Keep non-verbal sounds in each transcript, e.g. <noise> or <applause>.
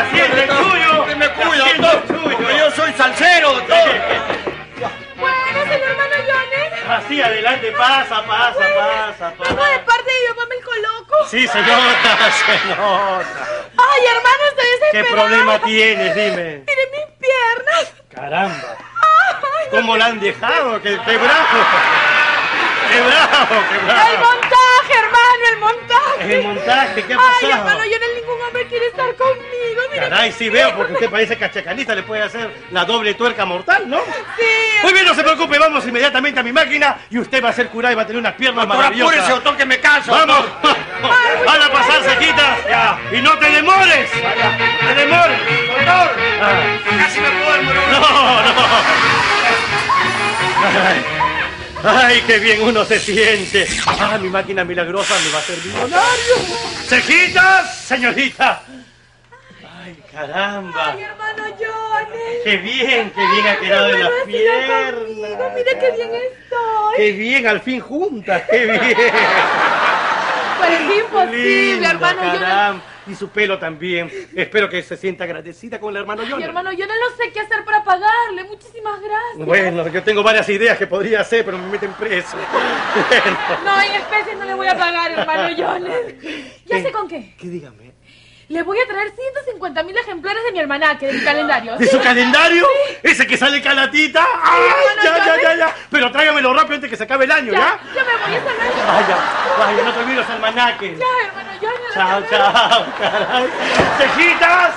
haciendo el tuyo. Usted me cuida, el doctor. Porque yo soy salsero, doctor. Bueno, señor hermano Jones. Así, adelante, pasa, pasa, pasa, Vengo de parte de mi papá me coloco. Sí, se nota, se nota. Ay, hermano, estoy ¿Qué desesperada. problema tienes? Dime. Mire mis piernas. Caramba. Ay, ¿Cómo la han dejado? ¡Qué, qué bravo! ¡Qué bravo, qué El bravo! montaje, hermano, el montaje. El montaje, ¿qué ha Ay, pasado? hermano, yo no ningún hombre quiere estar conmigo. Caray, sí veo, porque usted parece cachacanista, le puede hacer la doble tuerca mortal, ¿no? sí. Muy bien, no se preocupe, vamos inmediatamente a mi máquina y usted va a ser curado y va a tener unas piernas Doctor, apúrese, maravillosas. doctor, que me canso. ¡Vamos! <laughs> ¡Van a pasar, cejitas! Ya. ¡Y no te demores! ¡Te demores! Doctor, Ah. casi me puedo morir. ¡No, no! Ay, ay, qué bien uno se siente. Ah, mi máquina milagrosa me va a hacer millonario. ¡Cejitas, señorita! ¡Ay, caramba! Ay, hermano Jones. ¡Qué bien, qué bien ha quedado Qué las piernas! Mire qué bien estoy. ¡Qué bien, al fin juntas! ¡Qué bien! Parecía imposible, Linda, hermano caramba. Y su pelo también. Espero que se sienta agradecida con el hermano Mi Jonas. hermano, yo no sé qué hacer para pagarle. Muchísimas gracias. Bueno, yo tengo varias ideas que podría hacer, pero me meten preso. Bueno. No, en especie no le voy a pagar, hermano Jones. ¿Ya sé con qué? ¿Qué dígame? Le voy a traer 150 mil ejemplares de mi almanaque, de mi calendario. ¿De su calendario? ¿Ese que sale calatita? ¡Ay, hermano, ya, ya, ya, ya! Pero tráigamelo rápido antes que se acabe el año, ¿ya? Ya, ya me voy, hasta luego. Vaya, vaya, no te olvides los almanaques. Ya, hermano Jones. Chao, hasta luego. chao, caray. ¡Cejitas!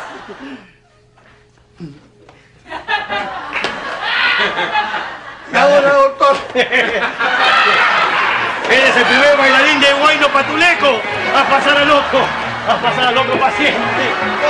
Ahora, doctor. Eres el primer bailarín de Huayno Patuleco a pasar a loco, a pasar a loco paciente.